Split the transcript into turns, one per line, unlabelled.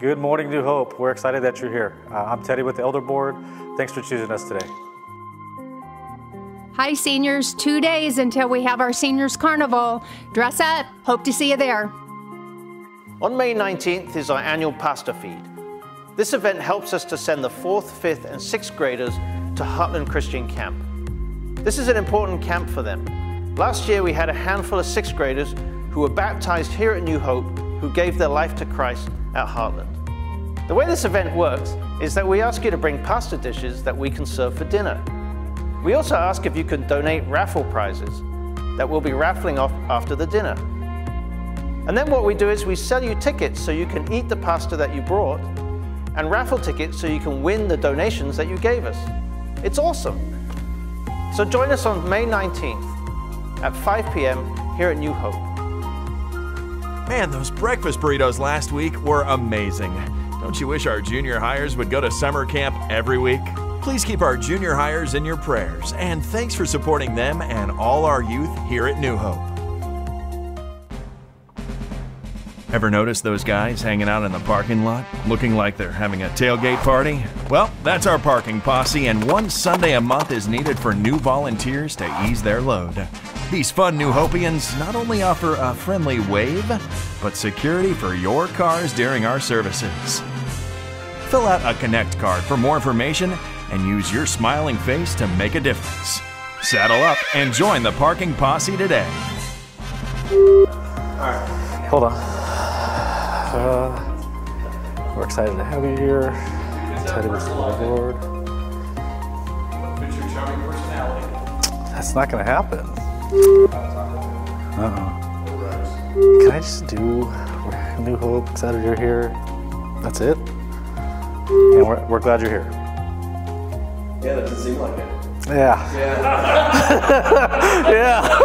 Good morning, New Hope. We're excited that you're here. Uh, I'm Teddy with the Elder Board. Thanks for choosing us today.
Hi, seniors. Two days until we have our Seniors Carnival. Dress up. Hope to see you there.
On May 19th is our annual pasta feed. This event helps us to send the fourth, fifth, and sixth graders to Heartland Christian Camp. This is an important camp for them. Last year we had a handful of sixth graders who were baptized here at New Hope who gave their life to Christ at Heartland. The way this event works is that we ask you to bring pasta dishes that we can serve for dinner. We also ask if you can donate raffle prizes that we'll be raffling off after the dinner. And then what we do is we sell you tickets so you can eat the pasta that you brought and raffle tickets so you can win the donations that you gave us. It's awesome. So join us on May 19th at 5 p.m. here at New Hope.
Man, those breakfast burritos last week were amazing. Don't you wish our junior highs would go to summer camp every week? Please keep our junior highs in your prayers, and thanks for supporting them and all our youth here at New Hope. Ever notice those guys hanging out in the parking lot, looking like they're having a tailgate party? Well, that's our parking posse, and one Sunday a month is needed for new volunteers to ease their load. These fun New Hopians not only offer a friendly wave, but security for your cars during our services. Fill out a Connect card for more information and use your smiling face to make a difference. Saddle up and join the parking posse today. All right.
Hold on. Uh, we're excited to have you here. Teddy with the Lord. That's not going to happen. Uh-uh. Can I just do New Hope, excited you're here? That's it? And we're, we're glad you're here.
Yeah, that doesn't seem like it.
Yeah.
Yeah.
Yeah.